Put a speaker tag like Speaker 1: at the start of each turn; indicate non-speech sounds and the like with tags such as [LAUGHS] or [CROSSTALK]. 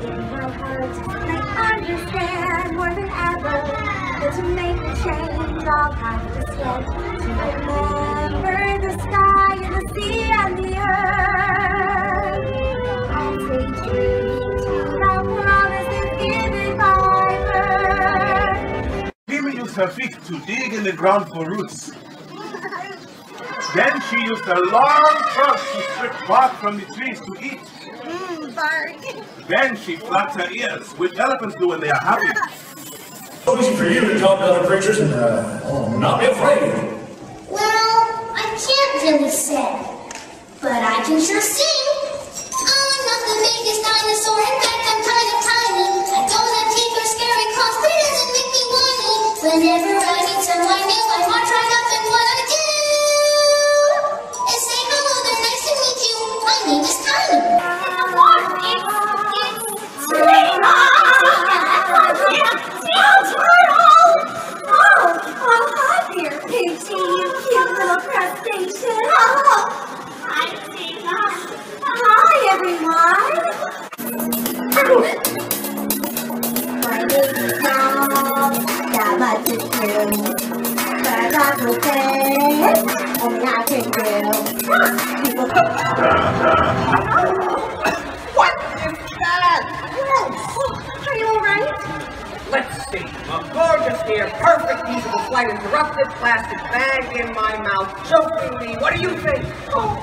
Speaker 1: In my heart, I understand more than ever that to make a change, I'll have to step to remember the sky and the sea and the earth. I'll stay true to the promises given by birth.
Speaker 2: Mimi used her feet to dig in the ground for roots. Then she used her long trunk to strip bark from the trees to eat.
Speaker 1: Mmm, bark.
Speaker 2: Then she flapped her ears, which elephants do when they are happy. [LAUGHS]
Speaker 3: So easy for you to talk to other creatures and uh, not be afraid.
Speaker 4: Well, I can't really say, but I can sure sing. I'm not the biggest dinosaur, in fact I'm kind of tiny. I don't have teeth or scary claws, but it doesn't make me whiny. Whenever I meet someone new, I march right What is
Speaker 5: that?
Speaker 1: Are you?
Speaker 5: Let's see. A gorgeous hair, perfect musical flight interrupted, plastic bag in my mouth, choking me. What do you think?
Speaker 1: Oh